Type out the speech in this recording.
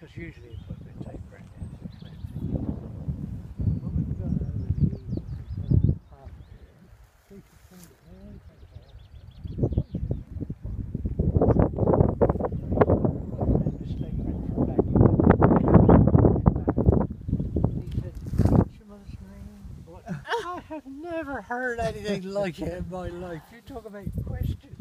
Because usually you put a bit of tape around it. I have never heard anything like it in my life. You talk about questions.